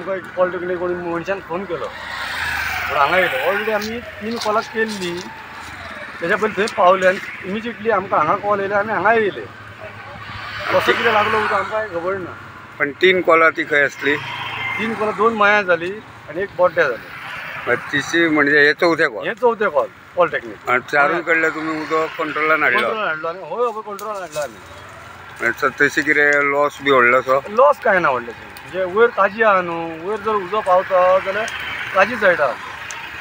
आमकां एक पॉलिटेक्निक कोणी मनशान फोन केलो पूण हांगा येयलो ऑलरेडी आमी तीन कॉलां केल्ली तेच्या पयलीं थंय पावले आनी इमिजिएटली आमकां हांगा कॉल येयले आमी हांगा येयले कसो कितें लागलो उदक आमकां खबर ना. पण तीन कॉलां ती खंय असली. तीन कॉलां दोन मयां जाली आनी एक बड्डे जाली तिसरी म्हणजे हे चौथे कॉल हे चवथे कॉल पॉलिटेक्निक आणि चारून कडले तुम्ही उदक कंट्रोलान हाडलो हाडलो आनी हय हय कंट्रोल हाडलो आमी म्हणजे तशी कितें लॉस बी व्हडलोसो लॉस कांय ना व्हडलें म्हणजे वयर ताजी आहा न्हू वयर जर उजो पावता जाल्यार ताजी सायडा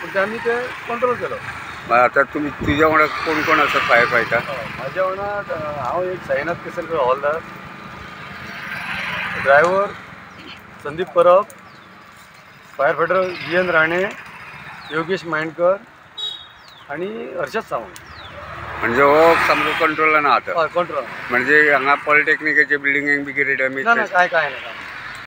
पूण ते आमी ते कंट्रोल केलो. मग आता तुम्ही तुझ्या वांगडा कोण कोण आसा फायर फायटर म्हाज्या वांगडा हांव एक Sainath Kesarkar हॉलदार driver Sandeep Parab fire fighter V N Rane Yogesh Mayandkar आणि हर्षद सावंत. म्हणजे हो सामको कंट्रोलान आहा हय कंट्रोल म्हणजे हांगा पॉलिटेक्निकाच्या बिल्डिंगेक बी कितें डॅमेज ना ना काय काय नाही.